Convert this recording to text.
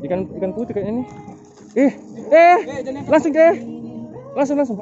Ikan ikan putih kayaknya ini. ih eh, eh, langsung deh. Langsung langsung.